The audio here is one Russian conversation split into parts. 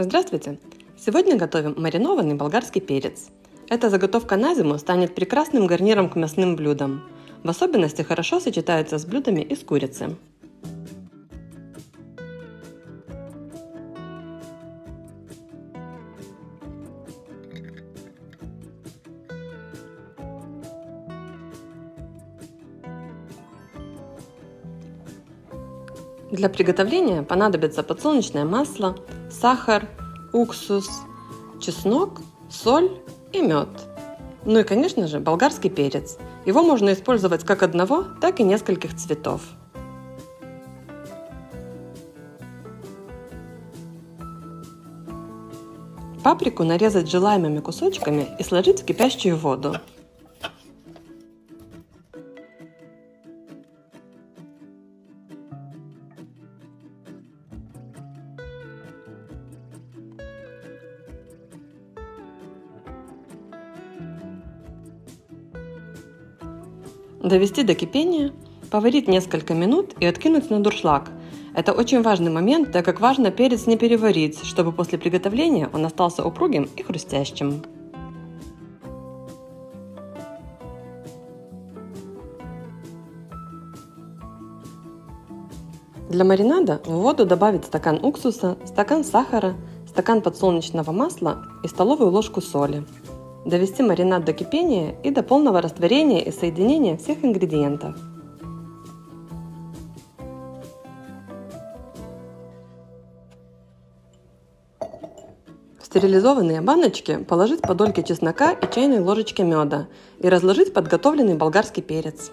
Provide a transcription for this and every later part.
Здравствуйте! Сегодня готовим маринованный болгарский перец. Эта заготовка на зиму станет прекрасным гарниром к мясным блюдам. В особенности хорошо сочетается с блюдами из курицы. Для приготовления понадобится подсолнечное масло, сахар, уксус, чеснок, соль и мед. Ну и, конечно же, болгарский перец. Его можно использовать как одного, так и нескольких цветов. Паприку нарезать желаемыми кусочками и сложить в кипящую воду. Довести до кипения, поварить несколько минут и откинуть на дуршлаг. Это очень важный момент, так как важно перец не переварить, чтобы после приготовления он остался упругим и хрустящим. Для маринада в воду добавить стакан уксуса, стакан сахара, стакан подсолнечного масла и столовую ложку соли довести маринад до кипения и до полного растворения и соединения всех ингредиентов. В стерилизованные баночки положить по дольке чеснока и чайной ложечке меда и разложить подготовленный болгарский перец.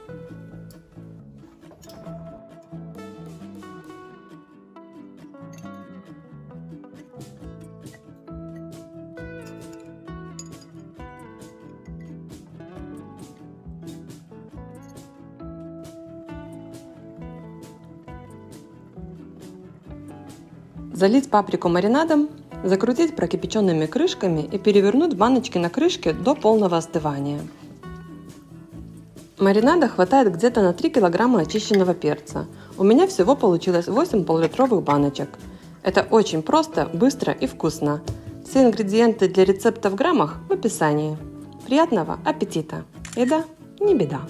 Залить паприку маринадом, закрутить прокипяченными крышками и перевернуть баночки на крышке до полного остывания. Маринада хватает где-то на 3 кг очищенного перца. У меня всего получилось 8 пол-литровых баночек. Это очень просто, быстро и вкусно. Все ингредиенты для рецепта в граммах в описании. Приятного аппетита! И да, не беда!